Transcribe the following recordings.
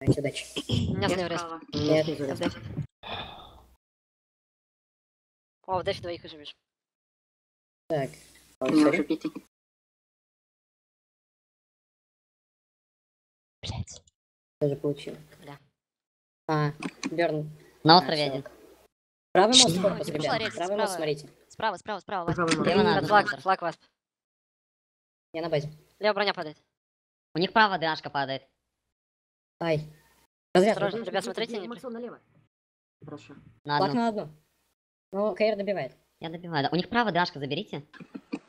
Давайте, удачи. У меня рез. справа. Нет. дефе. О, дефе двоих уже вижу. Так. Меня уже битый. Блять. Тоже получил. Бля. А, Берн. На А, острове один. Правый мост корпус, ребят. Правый мост, справа. смотрите. Справа, справа, справа. Надо. Флаг, флаг вас. Я на базе. Лево броня падает. У них право ДАшка падает. Ай. Разряд. Осторожно, ребят, смотрите, не Максон налево. Хорошо. На одну. на одну. Ну, КР добивает. Я добиваю. да. У них право ДАшка заберите.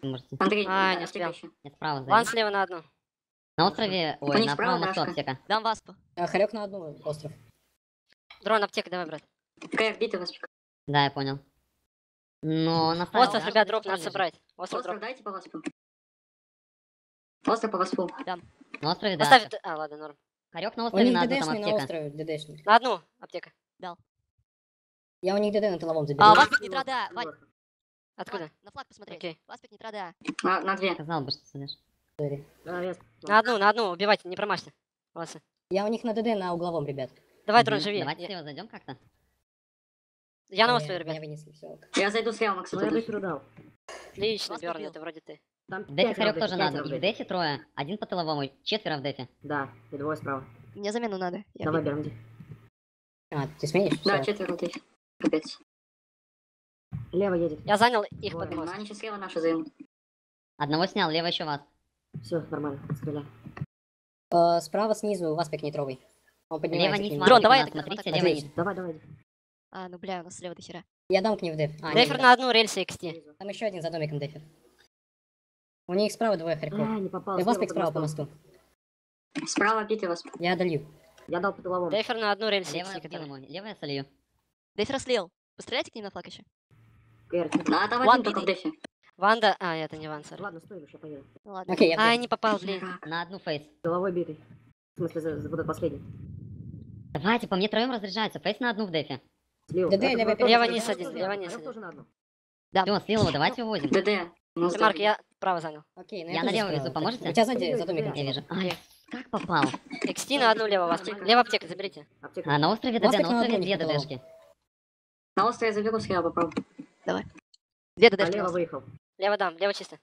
Можете. Андрей, А, да, не аптека успел. Нет, справа Ван сзади. слева на одну. На острове, ой, них на справа правом Дашка. аптека. Дам васпу. А, Харек на одну остров. Дрон, аптека, давай, брат. Какая битый вас? Да, я понял. Но на Остров, ребят, дроп надо собрать. Остров, Остров дроп. дайте по васпу. Остров по васпу. На острове Поставь... ДАшка. А, ладно, норм. Харек на У острове них на одну там ДДшный на аптека. острове, ДДшный. На одну аптека. Я у них ДД на тыловом заберу. А, Васпик не трада, ну, Вань. Откуда? На флаг посмотреть. Окей. Васпик не трада. На, на две. Сказал бы, что вес. На одну, на одну. Убивайте, не промажьте. Молодцы. Я у них на ДД на угловом, ребят. Давай, дрон, живи. Давайте слева зайдем как-то. Я на Меня- острове, Меня ребят. вынесли, все. Я зайду слева, Макс. Я деферу дал. Отлично, побил. это вроде ты. Там В дефе пятеро Харек в тоже надо. пятеро И в дефе трое. Один по тыловому. Четверо в дефе. Да, и двое справа. Мне замену надо. Я Давай, берем. А, ты сменишь? Да, четверо здесь. Капец. Лево едет. Я занял их под Ну, мост. они сейчас слева наши займут. Одного снял, лево еще вас. Все, нормально, стреляй. Э, Справа снизу Васпик нейтровый. Он Лево поднимается не ним. смотрите Дрон, давай я так- смотрите, лево не. Давай, давай. А, ну бля, у нас слева до хера. Я дам к ним в деф. А, Дефер нет, на одну, рельсы XT. Там еще один за домиком дефер. У них справа двое Харьков. А, не попал. Васпик под справа по мосту. Справа битый вас. Я долью. Я дал по тыловому. Дефер на одну, рельсы Лево XT. сбил которые- ему. Лево я солью. Дейфер слил. Постреляйте к ним на флаг еще. А, там один только в дефе. Ванда... А, это не Ван. Ладно, стой, я поеду. Ну ладно. Окей, я А, не попал, блин. На одну фейс. Головой битый. В смысле, за, за вот этот последний. Давайте, по мне троем разряжается. Фейс на одну в дефе. Слил. Да, да, Это лево один, на лево на одну. Да. Все, слил его, давайте уводим. ДД. Ну, Ты, Марк, я право занял. Окей, ну Я тоже налево справа, везу, поможете? У тебя сзади, за домиком. Я вижу. Ай, как попал? XT на одну, лево вас. Лево аптека, заберите. Аптека. А на острове ДД, на на острове две. ДДшки. На острове заберу слева, попробуй. Две А ДДшки. лево у нас. выехал. Лево дам, лево чисто.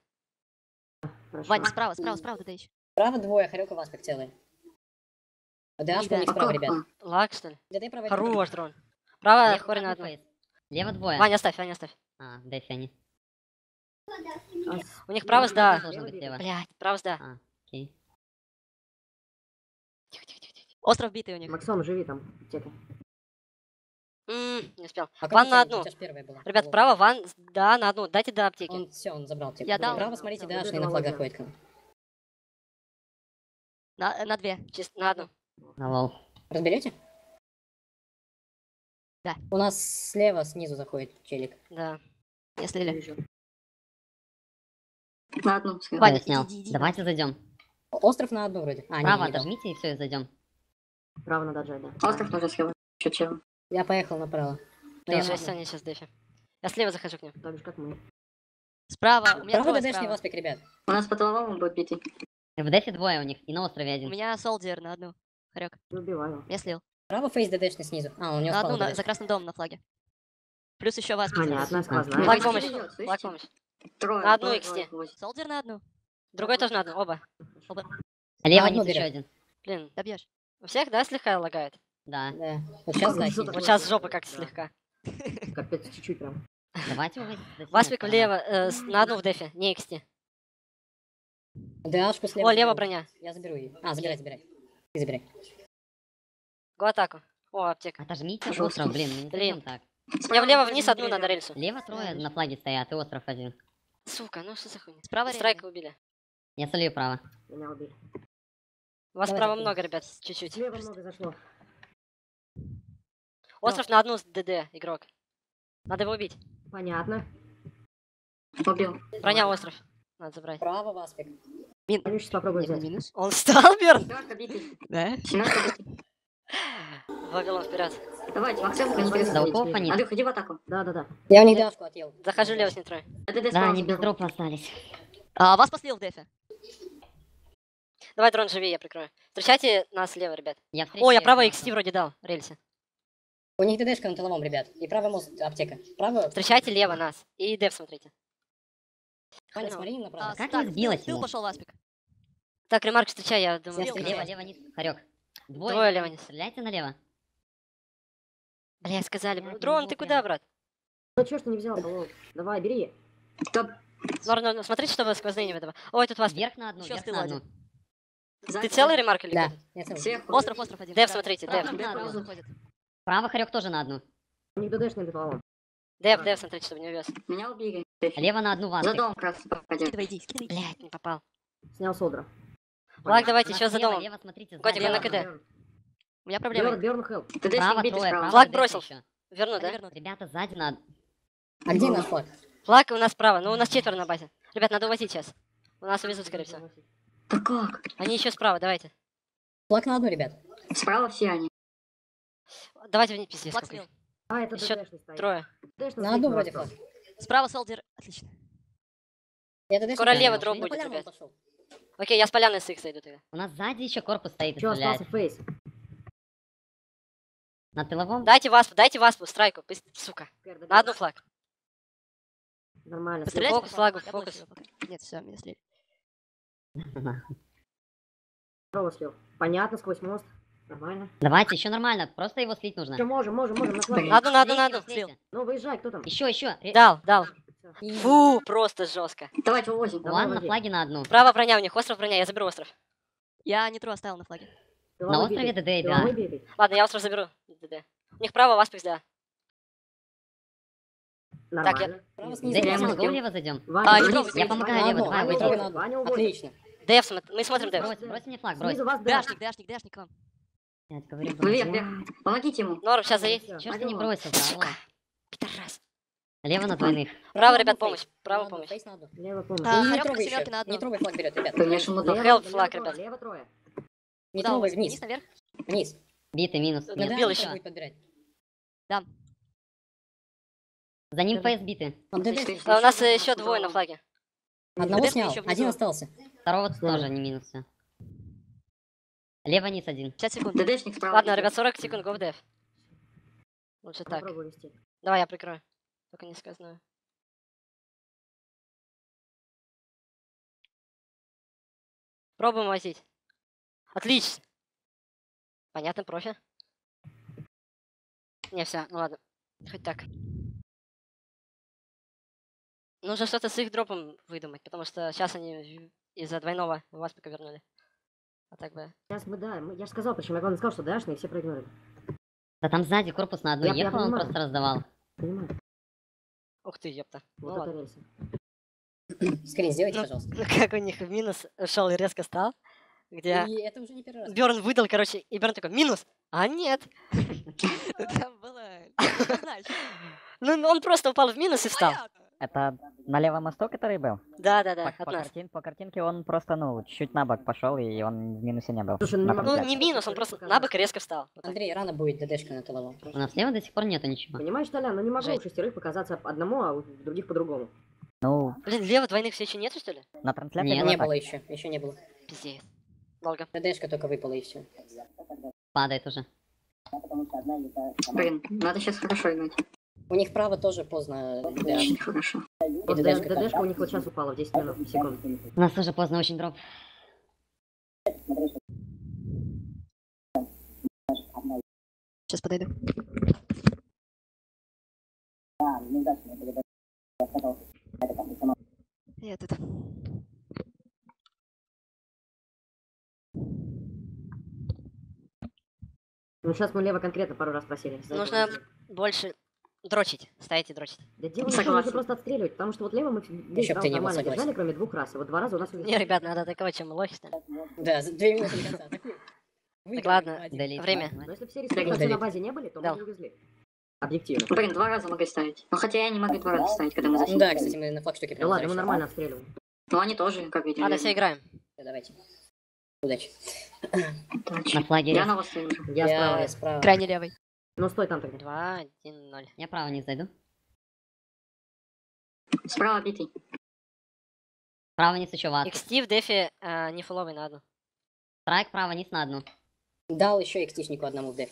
Вань, справа, справа, справа ДД еще. Справа двое, Харек и Васпик целые. ДАшка у них А справа, как? ребят. А, Лак, что ли? ДД право. Хорош, дрон. Право, Лево хори на. Лево двое. Ваня, оставь, Ваня, оставь. А, они. А, У них право сда. Должен быть лево. Блять, право сда. А, окей. Тихо, тихо, тихо, тихо. Остров битый у них. Максом, живи там. Аптека. М, Не успел. А Ван на одну. Ребят, Вот. право, ван, да, на одну. Дайте до аптеки. Он все, он забрал типа. Я дал. Право, смотрите, Да, да, на флаг да. заходит к нам. На, на две. Чисто на одну. На лол. Разберете? Да. У нас слева, снизу заходит челик. Да. Не слили. На одну слева. Ваня, снял. иди, иди, Давайте зайдем. Остров на одну вроде. А, Право не отожмите и все, и зайдем. Право надо отжать, да. Остров тоже слева. Чуть слева. Я поехал направо. Ну, я Да, на шесть, они сейчас дефи. Я слева захожу к ним. Так же, как мы. Справа. У меня трое ДДшный справа. Васпик, ребят. У нас по тыловому будет битый. В дефе двое у них, и на острове У один. меня солдер на одну. Харек. Убиваю. Я слил. Право фейс ДДшный снизу. А, у него На одну, на- за красным домом на флаге. Плюс еще вас. Понятно, сквозная. Флаг помощь. Флаг помощь. Трое. На одну возит. Солдер на одну. Другой тоже на одну, оба. Лево одну низ еще один. Блин, Добьешь. у всех, да, слегка лагает? Да. Да. Вот сейчас да, Вот сейчас жопа как слегка. Капец, чуть-чуть прям. Давайте уводить. Васпик влево, э, на одну в дефе, не XT. ДАшку слева. О, лево броня. Я заберу ее. А, забирай, забирай. Ты забирай. Го атаку. О, аптека. Отожмите остров, блин, ну Блин. так. Справа влево вниз одну надо рельсу. Лево трое на флаге стоят, и остров один. Сука, ну что за хуйня? Справа Страйка убили. Я солью право. Меня убили. У вас Давай, справа много, ребят, чуть-чуть. Слева много зашло. Остров на одну с ДД, игрок. Надо его убить. Понятно. Убил. Броня остров. Надо забрать. Право Васпик. Взять. Минус. Он битый. Да? Голов вперед. Давайте, Максим, Давай, интересно. давай. Зауков они. Андрюх, иди в атаку. Да-да-да. Я у них дашку отъел. Захожу лево с ней трое. ДД Да, они без дропа остались. А, вас послил в дефе. Давай, дрон, живи, я прикрою. Встречайте нас слева, ребят. Я в О, я право. XT вроде дал, рельсы. У них ДДшка на тыловом, ребят. И правый мост, аптека. Право, Встречайте лево нас. И деф смотрите. Хреново. смотри им А, направо. Как так, не сбилась Тыл ему? пошел Васпик. Так, ремарк встречай, я думаю. Лево, лево, низ. Хорек. Двое, Двое лево, лево низ. Стреляйте налево. Бля, сказали. Не Дрон, ты куда, брат? Ну чё ж ты не взял того? Давай, бери. Кто? Норм, ну, смотрите, чтобы сквозные не выдавали. Ой, тут вас. Вверх на одну, Ещё вверх на одну. Ты Сзади? целый ремарк или Да, я целый. Сверху. Остров, остров один. Справа. смотрите, заходит. Право хорек тоже на одну. У них ДДшный металлолом. Деф, деф, смотрите, чтобы не увез. Меня убили. Лево на одну За ванты. дом как раз попадет. Скидывай, иди, скидывай. Блять, не попал. Снял Содра. Ладно, давайте, еще за домом. Лево, смотрите, Котик, на. КД. У меня Бёрн, проблемы. Бёрн, хелп. Ты Право бить справа. Флаг бросил. Верну, да? вернут. Ребята, сзади надо. А где наш флаг? Флаг у нас справа, ну у нас четверо на базе. Ребят, надо увозить сейчас. У нас увезут, скорее всего. Да как? Они еще справа, давайте. Флаг на одну, ребят. Справа все они. Давайте в них пиздец. Флаг слил. А, это стоит. Трое. На одну вроде флаг. Справа солдер. Отлично. Скоро не лево дроп Я будет, ребят. Окей, я с поляны с их зайду тогда. У нас сзади еще корпус стоит стреляет. остался фейс? На тыловом? Дайте васпу, дайте васпу, страйку, сука. На одну флаг. Нормально. Постреляйте Фокус, флагу, фокус. Нет, все, меня слили. Второго слил. Понятно, сквозь мост. Нормально. Давайте, еще нормально. Просто его слить нужно. Что, можем, можем, можем, на одну, на одну, на Слейте одну. его, слейте. Ну, выезжай, кто там? Еще, еще. Дал, дал. Фу, просто жестко. Давайте увозим. Ладно, на флаге на одну. Право броня у них, остров броня, я заберу остров. Я не тру оставил на флаге. На острове. ДД, да. Ладно, я остров заберу. ДД. У них право, васпекс, да. Нормально. Право Нет, снизу. Дайте прямо мы лево зайдем. А, я помогаю лево, давай. Ваня. Отлично. Смо- мы смотрим деф. Брось, брось мне флаг, брось. Снизу вас Дашник, дашник, дашник к вам. Вверх. Помогите ему. Норм, сейчас Чё ж ты не бросил, Сука. Пидорас. Лево на двойных. Право, ребят, помощь. Право, помощь. Лево помощь. А, одну. Нитровый флаг берет, ребят. Конечно. Хелп флаг, ребят. Лево трое. Куда Нитровый увозить? вниз. Вниз наверх? Вниз. Битый минус. Да, Нет, да, ДДшка еще. будет подбирать. Да. За ним. ФС биты. Там ДДшка. Отлично. А у нас Ещё еще двое на флаге. Одного снял, один остался. Второго тоже не минус все. Лево низ один. 50 секунд. ДДшник справа. Ладно, ребят, 40 секунд, go в деф. Лучше так. Давай, я прикрою. Только не сказано. Пробуем возить. Отлично. Понятно, профи. Не, все, ну ладно. Хоть так. Нужно что-то с их дропом выдумать, потому что сейчас они из-за двойного васпика вернули. А так бы... Сейчас мы, да, мы- я же сказал, почему я главное сказал, что дашный, и все проигнорили. Да там сзади корпус на одну Я- я ехал, он понимаю. просто раздавал. Понимаю. Ух ты, ёпта. Вот Ну это ладно. рельсы. Скрин сделайте, Ну, пожалуйста. Ну как у них в минус шел и резко стал, где И это уже не первый раз. Бёрн выдал, короче, и Бёрн такой, минус, а нет. Там было... Ну, он просто упал в минус и встал. Это на левом мосту, который был? Да-да-да, по, от по нас. картин- по картинке он просто, ну, чуть на бок пошел, и он в минусе не был. Слушай, ну Ну, не минус, он просто на бок резко встал. Вот. Андрей, рано будет ДДшка на тыловом. У нас слева до сих пор нету ничего. Понимаешь, Толян, ну не могу Жесть. у шестерых показаться одному, а у других по-другому. Ну, Блин, лево двойных все еще нету, что ли? на трансляции Нет, было Не так. было еще, еще не было. Пиздец. Долго. ДДшка только выпала и все. Падает уже. Блин, надо сейчас хорошо играть. У них право тоже поздно. Да. Очень хорошо. Вот ДДшка ДДшка у них вот сейчас упала в 10 минут, секунд. У нас тоже поздно очень дроп. Сейчас подойду. Я тут. Ну сейчас мы лево конкретно пару раз просили. Это Нужно больше дрочить. Ставите дрочить. Да дело не нужно просто отстреливать, потому что вот лево мы весь раунд ты не был нормально держали, кроме двух раз, и вот два раза у нас Не, ребят, надо атаковать, чем лохи станем. Да, две минуты до конца. Выиграем ладно. Время. Но если все не на базе не были, то мы не увезли. Объективно. Блин, два раза могли ставить. Ну хотя я не могу два раза ставить, когда мы Ну засели. да, кстати, мы на флагштоке Ну прям ладно, мы нормально отстреливаем. Ну они тоже, как видели. Ладно, все играем. Давайте. Удачи. На флаге Я на вас уже. Я справа. Я справа. Крайне левый. Ну стой там тогда. Два, один, ноль. Я право не зайду. Справа битый. Право низ еще ват. XT в дефе э, не фуловый на одну. Страйк право, низ на одну. Дал еще экстишнику одному в деф.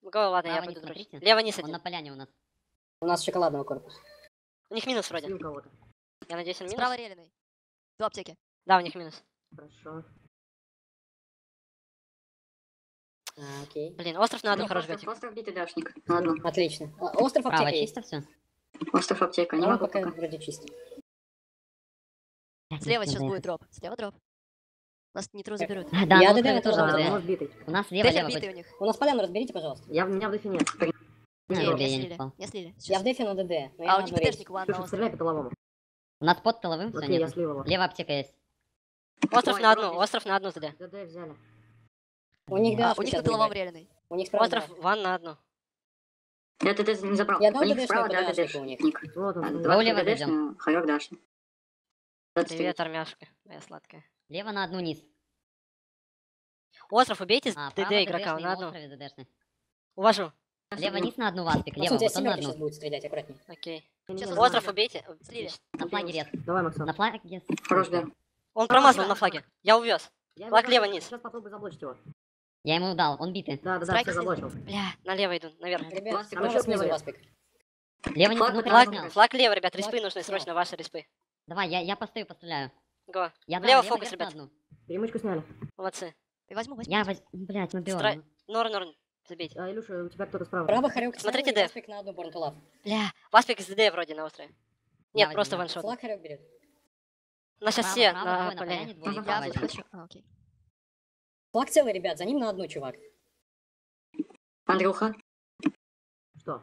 Го, ладно, я Право не буду смотрите. Лево низ Он один. на поляне у нас. У нас шоколадного корпуса. У них минус вроде. Я надеюсь, он минус. Справа реленый. До аптеки. Да, у них минус. Хорошо. А, окей. Блин, остров на одну хороший остров, готик. остров битый дашник. На одну. Отлично. А, остров Право аптека есть. чисто все. Остров аптека. Не Право могу пока пока. вроде чисто. Слева сейчас будет дроп. Слева дроп. Нас не тру заберут. А, Да, Я на ДД тоже ДД. У нас слева, лево. битый у них. У нас поляну разберите, пожалуйста. Я, в- меня в дефе нет. Не, Не, я слили. Не слили. Я в дефе на ДД. я А у них. ТТшник, ладно, Слушай, стреляй по тыловому. У нас под тыловым все я нет. Лево аптека есть. Остров Ой, на одну, остров на одну ЗД. ДД взяли. У них А, да, у них на тыловом реленый. У них справа Остров ван на одну. Я ТТ не забрал. Я У них справа, да, дашнику у них. Два Лево ДДшня, хорек дашник. Привет, армяшка, моя сладкая. Лево на одну низ. Остров убейте А, право игрока, на одну. Увожу. Лево низ на одну васпик. Лево, вот он на одну. будет стрелять аккуратнее. Окей. Ладно. Остров убейте. Слили. На флаге рез. Давай, Максон. На флаге. Хорош, да. Он промазал на флаге. Я увез. Флаг лево низ. Сейчас попробуй заблочить его. Я ему дал, он битый. Да, да, да, все заблочил. Бля, налево иду, наверх. Ребят, еще снизу васпик. Лево низ Флаг флаг. лево, ребят, респы Флаг нужны срочно, ваши респы. Давай, я, я постою, постреляю. Го. Я Влево дал, фокус, ребят. одну. Перемычку сняли. Молодцы. Я возьму, возьму. Я воз... Блять, мы Стра- берем. Норн, норн, забейте. А, Илюша, у тебя кто-то справа. Право хорек Смотрите, Д. васпик на одну Born to Love. Бля, Васпик с ДД вроде на острове. Нет, Я просто возьму. ваншот. Флаг хорек берет. У нас сейчас все на поляне. Я. А, окей. Флаг целый, ребят, за ним на одну, чувак. Андрюха. Что?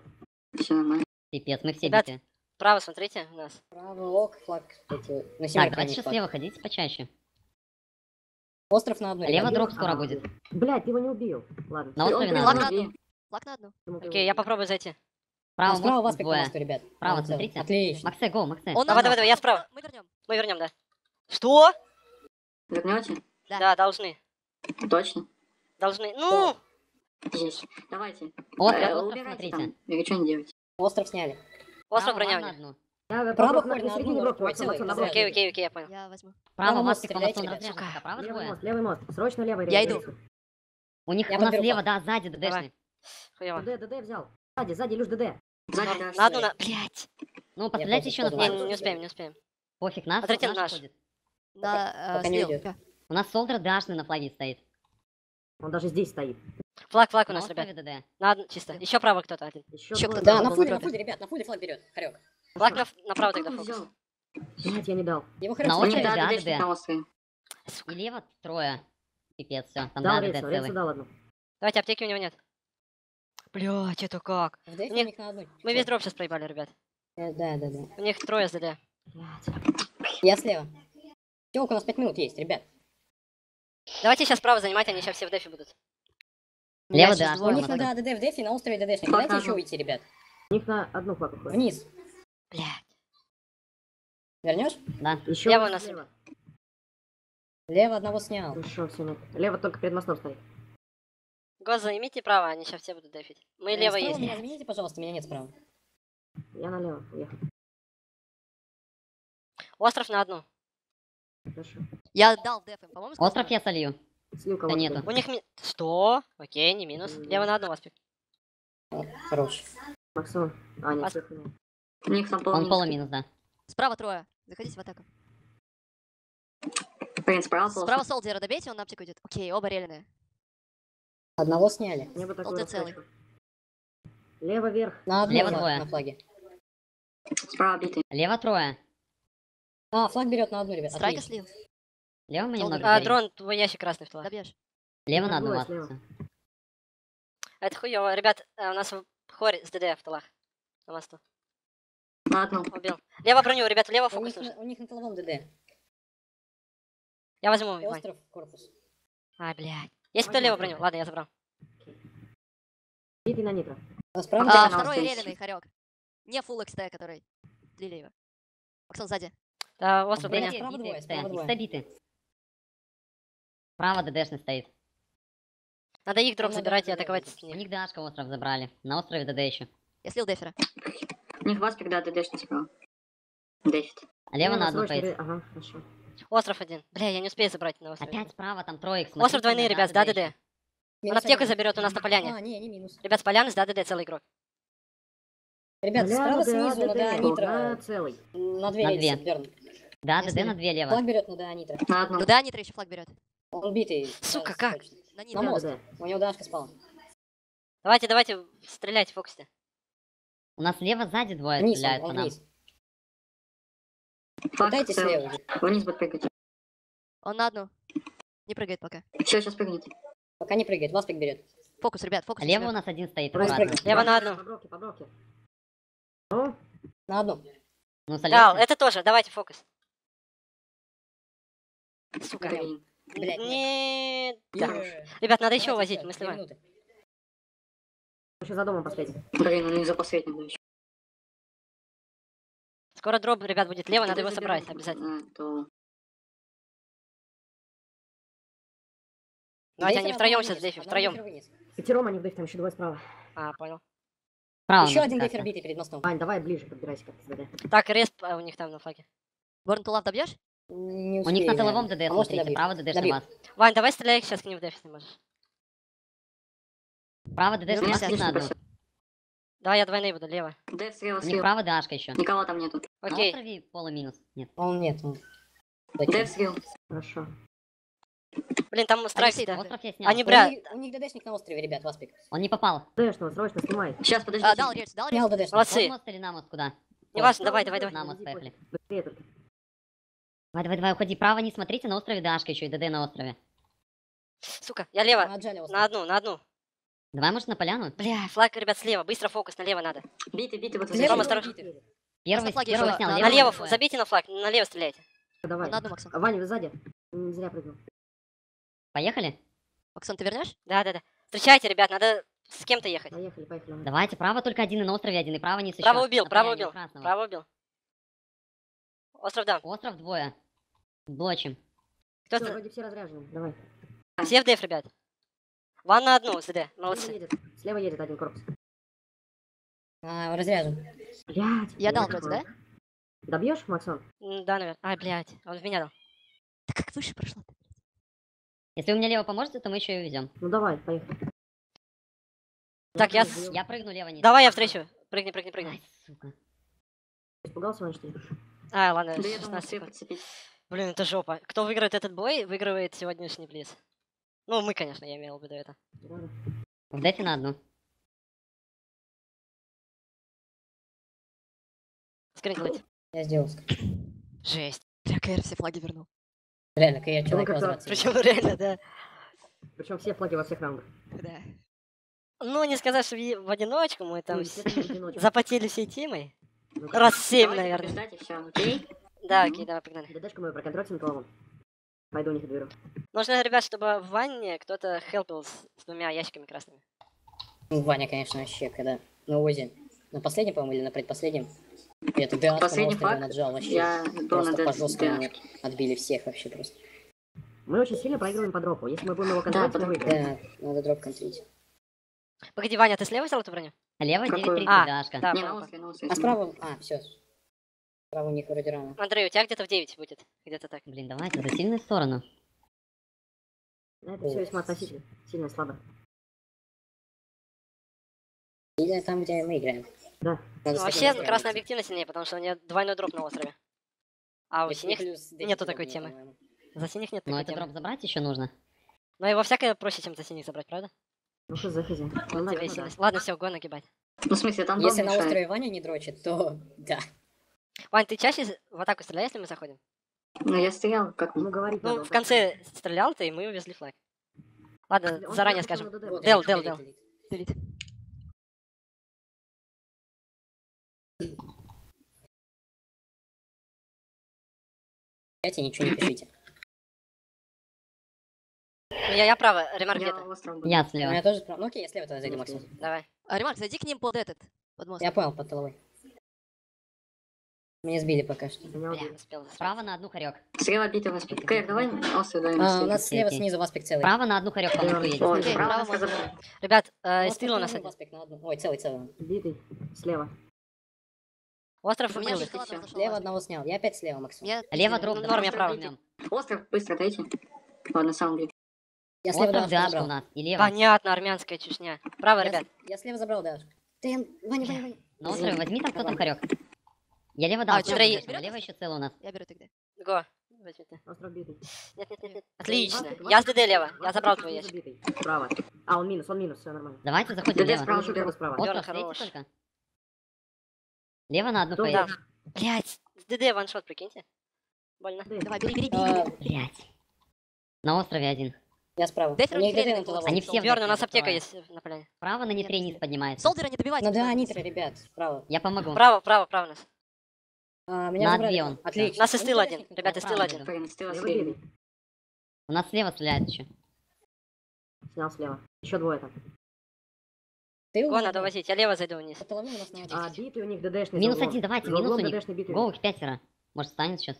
Все нормально. Пипец, мы все Ребят, биты. Право, смотрите у нас. Право, ок, флаг. Эти, на Так, давайте сейчас флаг. слева ходите почаще. Остров на одну. Лево дроп скоро Ага. будет. Блядь, ты его не убил. Ладно. На острове на Флаг одну. на одну. одну. Флаг на одну. Окей, я попробую зайти. А Право, справа васпик по двое. мосту, ребят. Право, целый. смотрите. Отлично. Максе, го, Максе. Он Давай, давай, давай, я справа. Мы вернем. Мы вернем, да. Что? Вернете? Да. Да, должны. Точно? Должны. Ну! Здесь. Давайте. Остров, Э, остров, смотрите. там. Или что не делать? Остров сняли. Остров броня. Я Право на середине бровки. Окей, окей, окей, я понял. Я возьму. Право, мост васпик по мосту, он стреляйте, разряжен. сука. Право Левый мост, левый мост. Срочно левый. Я рейс. У них, Я у нас флаг. да, сзади ДДшный. Хуево. ДД, ДД взял. Сзади, сзади, Илюш, ДД. Сзади На дашь. на. Блять. Ну, постреляйте тоже еще на Не, успеем, не успеем. Пофиг, нас, Смотрите, наш наш. ходит. У нас солдер дашный на флаге стоит. Он даже здесь стоит. Флаг, флаг у На нас, ребят. ДД. На одну, чисто. Еще право кто-то один. Еще двое. кто-то. Да, на фуле, на фуле, ребят, на фуле флаг берет. Хорек. Флаг на- направо тогда фокус. Блядь, я не дал. Его На них очередь, да, ДД. И лево трое. Пипец, все. Там Дал да, ДД рейсу, рейсу целый. дал одну. Давайте, аптеки у него нет. Блять, это как? В у них на одну. Мы весь дроп сейчас проебали, ребят. Э, Да, да, да. У них трое. Блядь. Я слева. Телка, у нас 5 минут есть, ребят. Давайте сейчас право занимать, они сейчас все в дефе будут. Лево Я сейчас да, У них на на флаге. да, ДД в дефе, на острове ДДшник. Давайте еще уйти, ребят. У них на одну флаг уходит. Вниз. Блять. Вернешь? Да. Еще Лево один нас- слева. Лево одного снял. Хорошо, все нет. Лево только перед мостом стоит. Гос, займите право, они сейчас все будут дефить. Мы Э, лево есть. Меня замените, пожалуйста, меня нет справа. Я налево уехал. Остров на одну. Я дал деф им, по-моему, Остров я солью. Слил кого-то. нету. У них ми... Что? Окей, не минус. Лево на одну васпик. Хорош. Максон. А, нет, нет. У них там Он полуминус. полуминус, да. Справа трое. Заходите в атаку. Блин, справа полностью. Справа солдера добейте, он на аптеку идет. Окей, оба реальные. Одного сняли. Мне бы такой целый. Лево вверх. На Лево двое. на флаге. Справа битый. Лево трое. А, флаг берет на одну, ребят. Страйка слил. Лево мы Солдер. немного А, дрон, твой ящик красный в тылах. Добьешь. Лево на одну слева. Это хуево. Ребят, э, у нас в хоре с ДД в тылах. На мосту. На одну. Убил. Лево броню, ребят, лево У фокус них, у них на тыловом ДД. Я возьму. Остров, корпус. А, блядь. Есть кто лево броню? Ладно, я забрал. Битый на нитро. А А, второй реальный хорек. Не фул XT, который. Слили его. Максон сзади. Да, остров Бейте. броня. справа двое, Биты, справа биты. Право ДДшный стоит. Надо их дроп Ну, надо забирать и атаковать да. с У них. дашка остров забрали. На острове ДД еще. Я слил дефера. У них васпик, да, ДДшник справа. Дэвид. А лево Лево на одну ре- Ага, хорошо. Остров один. Бля, я не успею забрать на острове. Опять справа, там троих. Остров двойные, на ребят, с ДД еще. Он аптеку заберет у нас на поляне. А, не, не минус. Ребят, с поляны с ДДД целый игрок. Ребят, Бля, справа ДД, снизу, ДД, ДА Нитро. целый. На две На рельсы, две. Да, ДД на две лево. Флаг берет на ДА Нитро. На одну. Ну да, Нитро еще флаг берет. Он битый. Сука, да, как? точно. На На Нитро. мост. У него дашка спала. Давайте, давайте, стреляйте, фокусите. У нас слева сзади двое Вниз, он, стреляют по он нам. вниз. Флаг Дайте целый. слева. Вниз будет прыгать. Он на одну. Не прыгает пока. Все, сейчас прыгнет. Пока не прыгает, Васпик берет. Фокус, ребят, фокус. А лево у нас один стоит. Лево на одну. По бровке, по бровке. Ну, На одну. Ну, Да, солёте. это тоже, давайте фокус. Сука. Блин. Блядь, нет. Не... Хорош. Ребят, надо еще возить, мы минуты. еще за домом последний. Блин, он не за последним еще. Скоро дроп, ребят, будет лево, надо его собрать обязательно. А. Давайте они втроем сейчас, Дейфи, одного втроем. Пятером они вдох, там еще двое справа. А, понял. Справа Еще один дейфер битый перед мостом. Вань, давай ближе подбирайся как-то с ДД. Так, респ а, у них там на флаге. Борн Тулав добьешь? Не У них на тыловом. ДД, А смотрите, добью. право ДД на вас. Вань, давай стреляй сейчас к ним в деф, если можешь. Право ДД на вас на одну. спасибо. Давай я двойные буду, лево. Д слева, У них слева. право дашка еще. Никого там нету. На Окей. острове полу минус. Нет. Он нет. Он... Д слева. Хорошо. Блин, там страйк, да. Остров я снял. Они У бля... них- У них ДДшник на острове, ребят, Васпик. Он не попал. ДДшного, срочно снимай. Сейчас, подожди. А, дал рельс, дал рельс. Молодцы. Под мост или на мост куда? Не важно, давай, давай, давай. На мост поехали. Быстрее только. Давай, давай, давай, уходи. Право не смотрите, на острове дашка еще и ДД на острове. Сука, я лево. На одну, на одну. Давай, может, на поляну? Бля, флаг, ребят, слева. Быстро фокус, налево надо. Битый, битый, вот Слева Рома, осторожно. Первый, флаге первого еще снял. на- левого Налево, двое. забейте на флаг, налево стреляйте. Давай. На одну, Максон. Ваня, вы сзади. Не зря прыгнул. Поехали? Максон, ты вернешь? Да, да, да. Встречайте, ребят, надо с кем-то ехать. Поехали, поехали. Давайте, право только один и на острове один, и право не еще. Право убил, право убил. Право убил. Остров даун. Остров двое. Блочим. Кто Всё, вроде все разряжены. Давай. Все в деф, ребят. Ван на одну, СД. Слева Молодцы. едет. Слева едет один корпус. А, разряжен. Блядь. Я дал вроде, Добьешь, Максон? Да, наверное. Ай, блядь, он в меня дал. Да как выше прошла? Если вы мне лево поможете, то мы еще и увезем. Ну давай, поехали. Так, я с- Я прыгну лево не. Давай я встречу. Прыгни, прыгни, прыгни. Ай, сука. Испугался, Ваня, что ли? А, ладно, Да я думал, 16 все секунд. Блин, это жопа. Кто выиграет этот бой, выигрывает сегодняшний близ. Ну, мы, конечно, я имел в виду это. Дефе на одну. Скрин делайте. Я сделал. Жесть. Бля, КР все флаги вернул. Реально, КР человек как-то- возврат. Причем реально, да. Причем все флаги во всех раундах. Да. Ну, не сказать, что в одиночку мы там Ну, запотели всей тимой. Ну, Раз семь, наверное. побеждать и все, окей? Да, окей, давай, погнали. ДДшку мою проконтрольте на голову. Пойду у них отберу. Нужно, ребят, чтобы в ванне кто-то хелпил с, с двумя ящиками красными. Ну, Ваня, конечно, вообще, когда на Озе. На последнем, по-моему, или на предпоследнем? Это ДАшку на Последний флаг? наджал вообще. Я Просто по жесткому отбили всех вообще просто. Мы очень сильно проигрываем по дропу. Если мы будем его контролировать, Да, мы потому- выиграем. Да, надо дроп контрить. Погоди, Ваня, ты слева взял эту броню? Лево Какой? 9-30 А, дашка. Да, понял, на. А справа... А, все. Справа у них вроде рано. Андрей, у тебя где-то в 9 будет. Где-то так. Блин, давайте за сильную сторону. Да, это все весьма относительно. Сильно слабо. Или там, где мы играем. Да. Ну, вообще, красная объективно сильнее, потому что у нее двойной дроп на острове. А у синих... нету такой темы. За синих нет Но такой это дроп забрать еще нужно. Но его всякое проще, чем за синих забрать, правда? Ну что за хз. Ну, Вот тебе и наверное, да. сильность. Ладно, все, го нагибать. Ну, в смысле, там Если на острове Ваня не дрочит, то да. Вань, ты чаще в атаку стреляешь, если мы заходим? Ну, я стоял, как... Ну, говорить Ну, в конце стрелял ты, и мы увезли флаг. Ладно. Он заранее скажем. Дел, дел, дел. чате ничего не пишите. Ну, я, я право, ремарк Я где-то. Я Ну, слева. я тоже справа. Ну окей, я слева тогда зайду, Максим. Давай. А, Ремарк, зайди к ним под этот, под мост. Я понял, под головой. Меня сбили пока что. Меня Бля, убили. успел. Справа на одну хорек. Слева битый вас пить. Кайр, давай остров даем. А, у нас слева снизу Васпик целый. Справа на одну хорек по мосту едет. Ой, справа право можно. Ребят, э, стил у нас один. Васпик на одну. Ой, целый, целый. Битый. Слева. Остров У меня Васпик. одного снял. Я опять слева, Максим. Мне Лево давай норм, я прав. возьмем. Остров, быстро дайте. Ладно, сам бей. Я слева Остров забрал. нас. И лево. Понятно, армянская чушня. Право, Я, ребят. с- я слева забрал дашку. Ты, Ваня, Ваня, Ваня. На острове возьми там кто там хорек. Я лево дал, А, конечно, берёт? лево еще целый у нас. Я беру тогда. Го. Нет, нет, нет, нет. Отлично. Я с ДД лево. Я забрал твой ящик. Справа. А, он минус, он минус, все нормально. Давайте заходим ДД лево. справа. Первый справа. Остров хорош. Лево на одну там? Блять. С ДД ваншот, прикиньте. Больно. Давай, бери, бери, бери. Блять. На острове один. я справа. Дефер не ДД на. Они все в Бёрн, у нас аптека есть на поляне. Право на нитре низ поднимается. Солдера не добивайте. Ну да, нитро, ребят, справа. Я помогу. Право, право, право у нас. А, меня На забрали. две он. Отлично. У нас и стыл один. Ребята, стыл один. Блин, слева. У нас слева стреляет еще. Снял слева. Еще двое там. Ты Го уже надо возить. Я лево зайду вниз. А, битый у них ДДшный. Минус один, давайте, минус у них. Их пятеро. Может, станет сейчас.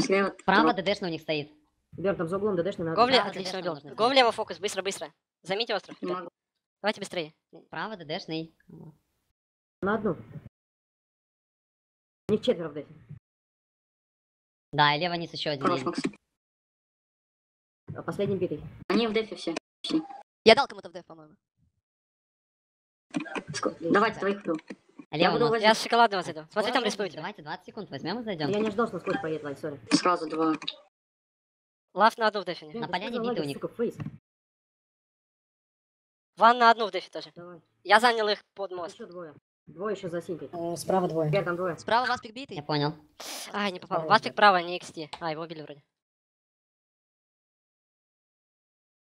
Слева. Право. ДДшный у них стоит. Бёрн, там за углом ДДшный надо. Го влево, Право отлично убил. нужно Го взять. влево фокус, быстро, быстро. Займите остров. Давайте быстрее. Право ДДшный. На одну. У них четверо в дефе. Да, и лево низ еще один. Хорош. Макс. А, Последний битый. Они в дефе все. Я дал кому-то в деф, по-моему. Давайте твоих кто. Лево буду у нас. возить. Я с шоколадного зайду. Смотри, там респуйте. Давайте 20 секунд возьмем и зайдем. Я не ожидал, что сквозь проедет, Лай, сори. Сразу два. Лав на одну в дефе. На Блин, поляне биты у них. Ван на одну в дефе тоже. Давай. Я занял их под мост. Еще двое. Двое еще за синькой. Э, Справа двое. Теперь там двое. Справа Васпик битый. Я понял. А, не попал. Справа, Васпик да. право, не XT. А, его убили вроде.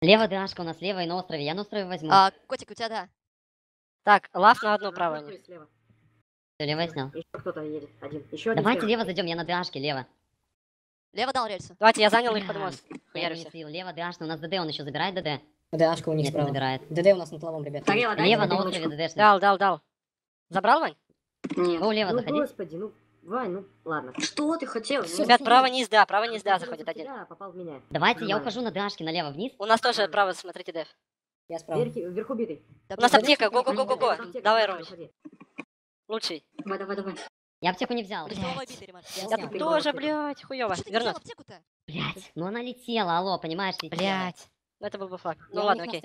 Лево ДАшка у нас, лево и на острове. Я на острове возьму. А, котик, у тебя да. Так, лав на одну А, право. слева? Всё, лево я снял. Еще кто-то едет. Один. Еще один. Давайте слева. лево зайдем, я на ДАшке, лево. Лево дал рельсу. Давайте, я занял их под мост. Я не все. слил. Лево ДАшный, у нас ДД, он еще забирает ДД? ДДшка у них Нет, не справа. забирает. ДД у нас на тыловом, ребят. Лево мне на острове ДДшный. Дал, дал, дал. Забрал, Вань? Нет. Гоу, лево Ну, заходи. господи, ну, Вань, ну, ладно. Что ты хотел? Всё, Ребят, право всё. низ, да, право низ, да, Попал заходит один. тебя, попал в меня. Давайте, я Нормально. ухожу на ДАшке налево вниз. У нас тоже право, смотрите, деф. Я справа. Вверхи- Вверху битый. Да, У нас аптека, го-го-го-го-го. Давай, Ромыч. Лучший. Давай, давай, давай. Я аптеку не взял. Блядь. Я Я тут тоже, блядь, хуёво. Не Вернуть. аптеку-то? Блять, ну она летела, алло, понимаешь, летела. Блядь. Ну это был бы флаг. Я Ну ладно, окей.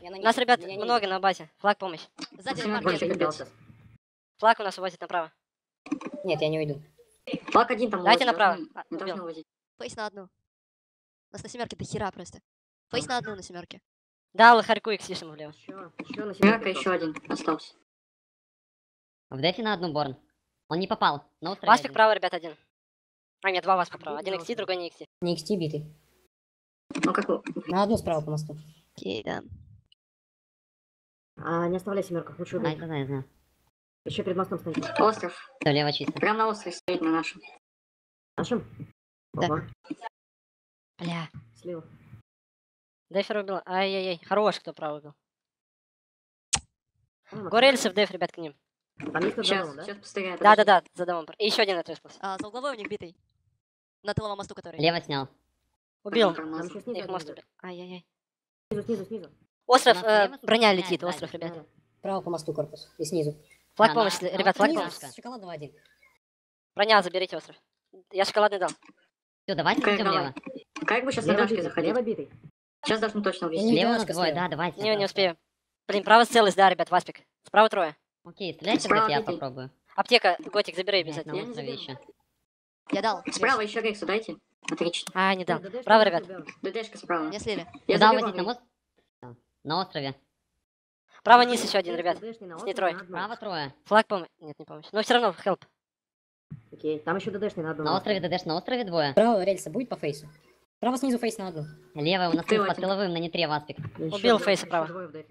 Я У нас, ребят, не много на базе. Флаг помощь. Сзади Максим, маркер. больше Убил бить. сейчас. Флаг у нас увозит направо. Нет, я не уйду. Флаг один там Дайте направо. должны- А, Не должны возить. Фейс на одну. У нас на семерке до хера просто. Фейс на одну на семерке. Дал Харьку X слишком влево. Еще, еще на Семерка семерке еще один остался. В дефе на одну Борн. Он не попал. На острове Васпик один. право, ребят, один. А, нет, два Васпик право. Один XT, другой не XT. Не XT битый. Ну как вы? На одну справа по мосту. Окей, да. А, не оставляй семерку, лучше убей. А, это знаю, знаю. Еще перед мостом стоит. Остров. Все, лево чисто. Прям на острове стоит на нашем. Нашим? Да. Опа, Бля. слева. Дефер убил. Ай-яй-яй. Хорош, кто право убил. Макс, Горельцев, деф, ребят, к ним. Там есть Сейчас, дома, да? сейчас постреляю. Да-да-да, за домом. И еще один отреспался. А, за угловой у них битый. На тыловом мосту, который. Лево снял. Убил. Там еще снизу Их мост убил. Ай-яй-яй. Снизу, снизу, снизу. Остров, э, броня летит, да, остров, ребят. Право по мосту корпус. И снизу. Флаг Да, помощи, на- ребят, на флаг помощи. помощь. Шоколадного один. Броня, заберите остров. Я шоколадный дал. Все, давайте Как зайдем давай. лево. Как бы сейчас на Лево дашке битый, заходить? лево битый. Сейчас должны точно Я увезти. Лево нас двое, да, давайте. Не, не успею. Блин, право целость, да, ребят, Васпик. Справа трое. Окей, стреляйте деф, я попробую. Аптека, Готик, забирай Блядь, обязательно. на Я не еще. Я дал. Справа еще рейсу дайте. Отлично. А, не дал. Право, ребят. ДДшка справа. Мне слили. Я заберу возить на мост? На острове. Право низ еще один, ребят. С одну. Право трое. Флаг помощь. Нет, не помощь. Но все равно, хелп. Окей, там еще ДДшный на одну. На острове ДДш, на острове двое. Право рельса будет по фейсу. Право снизу фейс на одну. Левая у нас Ты под тыловым на нитре Васпик. Еще Убил двое- фейса право. в.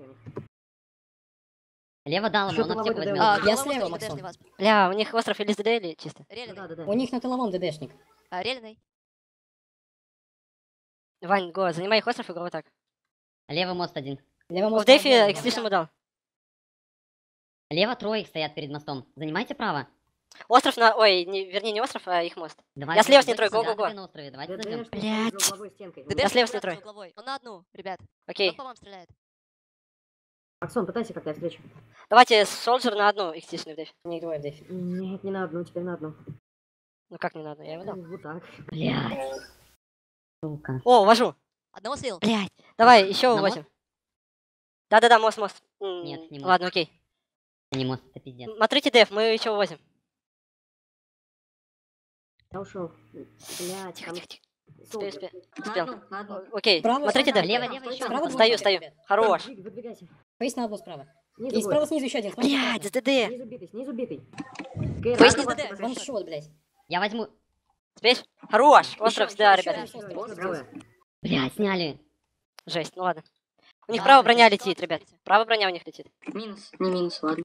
Лево дал ему, он аптеку возьмет. А, Я слева, Максон. Бля, у них остров или СДД или чисто? Реальный. да, да, да. У них на тыловом ДДшник. А, реальный. Вань, го, занимай их остров и го вот так. Левый мост один. Лево В мост дефе на одну. экслишному дал. Лево трое их стоят перед мостом. Занимайте право. Остров на... Ой, не, вернее, не остров, а их мост. Давайте слева с сюда, го-го-го. На острове, давайте зайдем. ДДшный Блядь. Я слева с угловой. Он на одну, ребят. Окей. Он по вам стреляет. Аксон, пытайся как-то я встречу. Давайте Солджер на одну XT-шный в дефе. Них двое в дефе. Нет, не на одну, теперь на одну. Ну как не надо, я его дал. Вот так. Блядь. Сука. О, увожу. Одного слил. Блять. Давай, еще На увозим. Да-да-да, мост, мост. Нет, не мост. Ладно, окей. Не мост, это пиздец. Смотрите деф, мы еще увозим. Я ушел. Блядь, Тихо, там тихо, тихо. На Успел. О, Окей, Справа, смотрите деф. Лево, Лево, еще. Справа Стою, стою. Хорош. Фейс на одну справа. Снизу И справа будет. снизу еще один. справа. с ДД. Снизу битый, снизу битый. Фейс вас ДД. Ваншот, блядь. Я возьму... Успеешь? Хорош. Остров, да, ребята. Блядь, сняли. Жесть, ну ладно. У них Да, право броня летит, ребят. Право броня у них летит. Минус, не минус, ладно.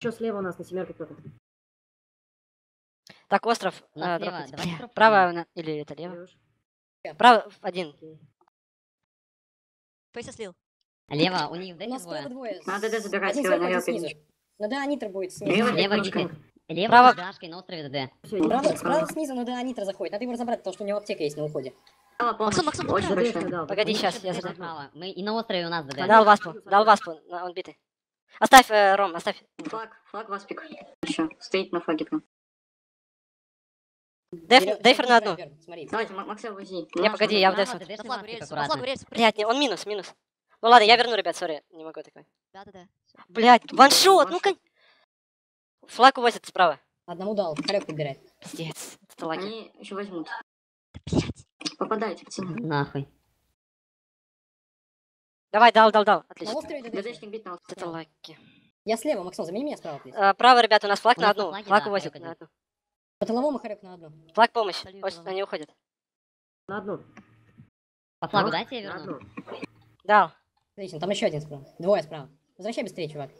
Еще слева у нас на семерке кто-то. Так, остров. Э, слева, дропнем. Право на- или это лево? Право один. Фейса слил. Лево, у них справа двое. двое. Надо С- забирать, Один Лева, сверху, один наверх снизу. Ну да, Нитро будет снизу. Лево, Лево дикой. Лево Право. с дашкой на острове ДД. Всё, Справа, снизу, ну да, Нитро заходит. Надо его разобрать, потому что у него аптека есть на уходе. Максим, Максим, Очень дал. Погоди, еще я справа. Мы и на острове у нас ДД. Дал васпу, дал васпу, он битый. Оставь, э, Ром, оставь. Флаг, флаг васпик. Еще, стоит на флаге прям. Деф, Дейфер на одну. Давайте, Максим, вози. Не, погоди, я в На на рельсу. Блять, не, он минус, минус. Ну ладно, я верну, ребят, сори, не могу такой. Да-да-да. Блять, ваншот, ну-ка. Флаг увозит справа. Одному дал, хорек подбирает. Пиздец, это лаги. Они еще возьмут. Блять. Попадайте, пацаны. Нахуй. Давай, дал, дал, дал, На отлично. острове. ДДшник бит на Это лаги. Я слева, Максон, замени меня справа, плиз. А, Право, ребят, у нас флаг У на нас на одну. флаге, Флаг да, увозит флаг на одну. По тыловому хорек на одну. Флаг помощь. Ось, они уходят. На одну. По флагу дайте я На верну? одну. Дал. Отлично, там еще один справа. Двое справа. Возвращай быстрее, чувак.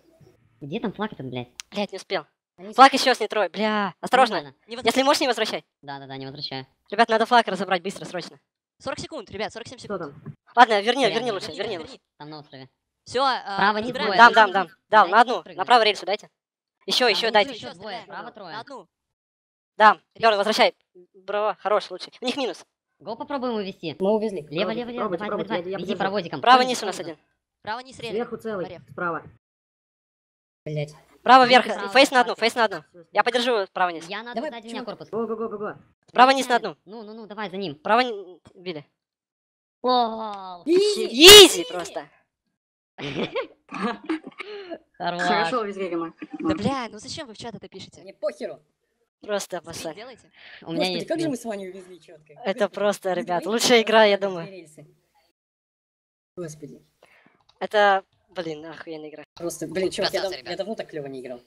Где там флаг этот, блядь? Блять, не успел. Они Флаг еще с нетрой. Бля, осторожно. Не Если можешь, не возвращай. Да-да-да, не возвращаю. Ребят, надо флаг разобрать быстро, срочно. 40 секунд, ребят, 47 Что секунд. там? Ладно, верни, верни лучше, Верни, верни верни. лучше. Там на острове. Все, Право не двое. Дам, дам, дам. Дайте на одну. На правый рельсу дайте. Еще, еще дайте. еще двое, право трое. На одну. Дам. Рельс. Лёра, возвращай. Браво, хорош, лучший. У них минус. Го попробуем увести. Мы увезли. Лево, лево, лево. Давай, давай, давай. подержу. паровозиком. Право низ у нас один. Право не срезали. Сверху целый. Справа. Блять. Право Ну, вверх. Фейс на одну, фейс на одну. Я подержу право низ. Я на Давай, одну, сзади меня корпус. Го, го, го, го, го. Право низ на одну. Ну, ну, ну, давай за ним. Право били. Изи просто. Хорош. Хорошо Рима. Да бля, ну зачем вы в чат это пишете? Мне похеру. Просто делайте. У меня Господи, есть... как же мы с вами увезли четко. Это просто, ребят, лучшая игра, я думаю. Господи. Это, блин, охуенная игра. Просто, блин, чувак, я, дав- я давно так клево не играл.